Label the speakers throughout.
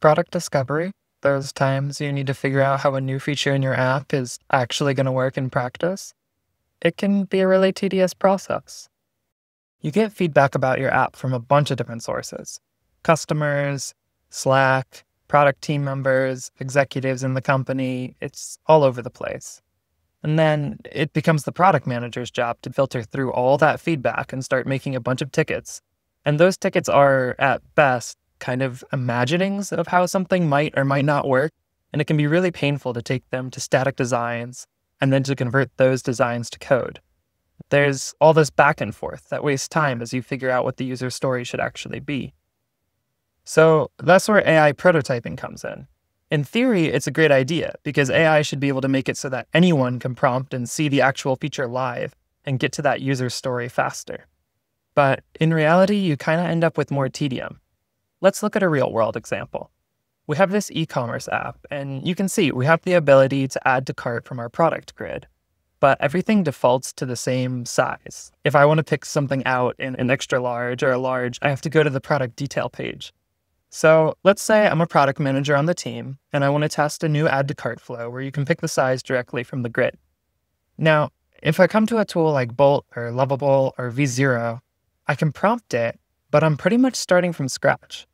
Speaker 1: product discovery, those times you need to figure out how a new feature in your app is actually going to work in practice, it can be a really tedious process. You get feedback about your app from a bunch of different sources customers, Slack, product team members, executives in the company. It's all over the place. And then it becomes the product manager's job to filter through all that feedback and start making a bunch of tickets. And those tickets are, at best, kind of imaginings of how something might or might not work. And it can be really painful to take them to static designs and then to convert those designs to code. There's all this back and forth that wastes time as you figure out what the user story should actually be. So that's where AI prototyping comes in. In theory, it's a great idea because AI should be able to make it so that anyone can prompt and see the actual feature live and get to that user story faster. But in reality, you kind of end up with more tedium. Let's look at a real world example. We have this e commerce app, and you can see we have the ability to add to cart from our product grid, but everything defaults to the same size. If I want to pick something out in an extra large or a large, I have to go to the product detail page. So let's say I'm a product manager on the team and I want to test a new add to cart flow where you can pick the size directly from the grid. Now, if I come to a tool like Bolt or Lovable or V0, I can prompt it, but I'm pretty much starting from scratch.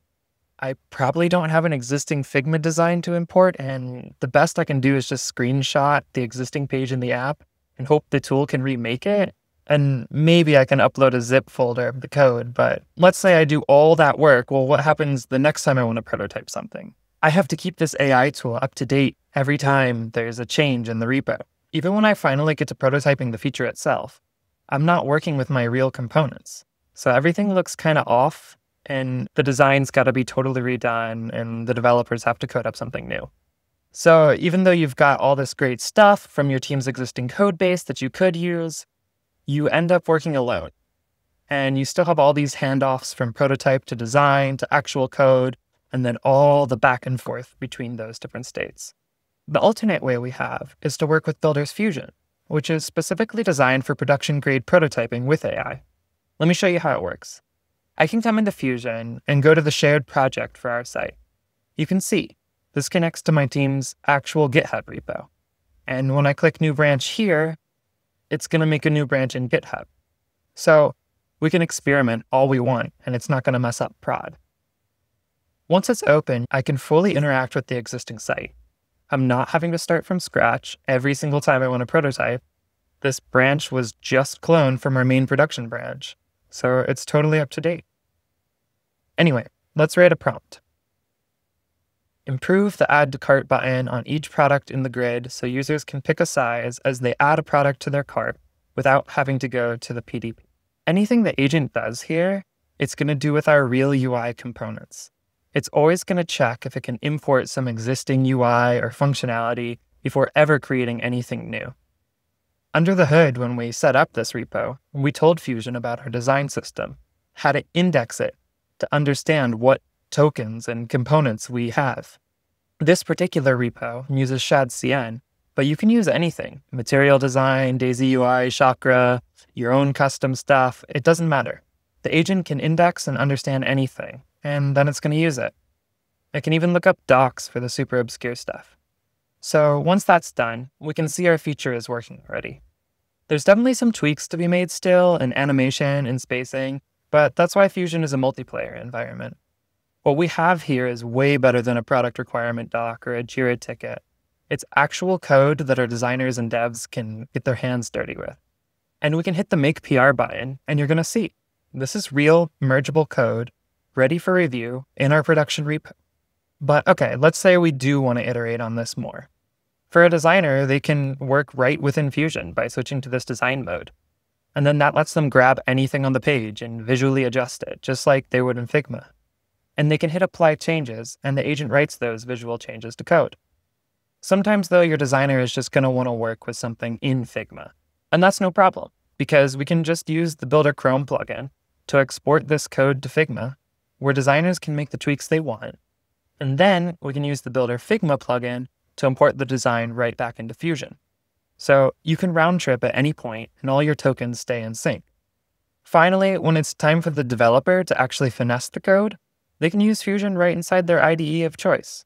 Speaker 1: I probably don't have an existing Figma design to import, and the best I can do is just screenshot the existing page in the app and hope the tool can remake it and maybe I can upload a zip folder of the code. But let's say I do all that work. Well, what happens the next time I want to prototype something? I have to keep this AI tool up to date every time there's a change in the repo. Even when I finally get to prototyping the feature itself, I'm not working with my real components. So everything looks kind of off, and the design's got to be totally redone, and the developers have to code up something new. So even though you've got all this great stuff from your team's existing code base that you could use, you end up working alone. And you still have all these handoffs from prototype to design to actual code, and then all the back and forth between those different states. The alternate way we have is to work with Builders Fusion, which is specifically designed for production grade prototyping with AI. Let me show you how it works. I can come into Fusion and go to the shared project for our site. You can see this connects to my team's actual GitHub repo. And when I click New Branch here, it's going to make a new branch in GitHub. So we can experiment all we want and it's not going to mess up prod. Once it's open, I can fully interact with the existing site. I'm not having to start from scratch every single time I want to prototype. This branch was just cloned from our main production branch, so it's totally up to date. Anyway, let's write a prompt. Improve the Add to Cart button on each product in the grid so users can pick a size as they add a product to their cart without having to go to the PDP. Anything the agent does here, it's going to do with our real UI components. It's always going to check if it can import some existing UI or functionality before ever creating anything new. Under the hood, when we set up this repo, we told Fusion about our design system, how to index it to understand what tokens and components we have. This particular repo uses ShadCN, but you can use anything material design, Daisy UI, Chakra, your own custom stuff. It doesn't matter. The agent can index and understand anything, and then it's going to use it. It can even look up docs for the super obscure stuff. So once that's done, we can see our feature is working already. There's definitely some tweaks to be made still in animation and spacing, but that's why Fusion is a multiplayer environment. What we have here is way better than a product requirement doc or a Jira ticket. It's actual code that our designers and devs can get their hands dirty with. And we can hit the make PR button, and you're going to see this is real mergeable code ready for review in our production repo. But okay, let's say we do want to iterate on this more. For a designer, they can work right within Fusion by switching to this design mode. And then that lets them grab anything on the page and visually adjust it, just like they would in Figma and they can hit apply changes, and the agent writes those visual changes to code. Sometimes, though, your designer is just going to want to work with something in Figma, and that's no problem because we can just use the Builder Chrome plugin to export this code to Figma, where designers can make the tweaks they want, and then we can use the Builder Figma plugin to import the design right back into Fusion. So you can round trip at any point and all your tokens stay in sync. Finally, when it's time for the developer to actually finesse the code, they can use Fusion right inside their IDE of choice.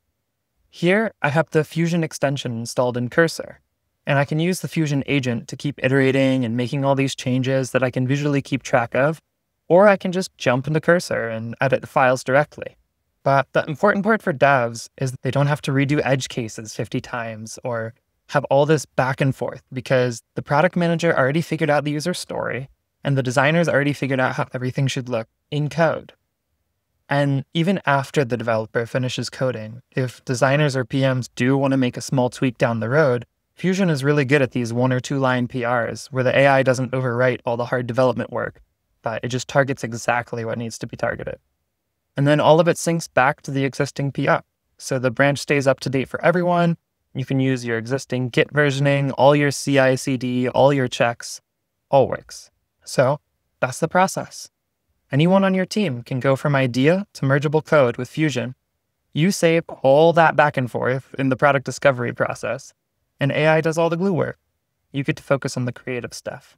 Speaker 1: Here, I have the Fusion extension installed in Cursor, and I can use the Fusion agent to keep iterating and making all these changes that I can visually keep track of, or I can just jump into Cursor and edit the files directly. But the important part for devs is they don't have to redo edge cases 50 times or have all this back and forth because the product manager already figured out the user story and the designers already figured out how everything should look in code. And even after the developer finishes coding, if designers or PMs do want to make a small tweak down the road, Fusion is really good at these one or two line PRs where the AI doesn't overwrite all the hard development work, but it just targets exactly what needs to be targeted. And then all of it syncs back to the existing PR. So the branch stays up to date for everyone. You can use your existing Git versioning, all your CI CD, all your checks, all works. So that's the process. Anyone on your team can go from idea to mergeable code with Fusion. You save all that back and forth in the product discovery process, and AI does all the glue work. You get to focus on the creative stuff.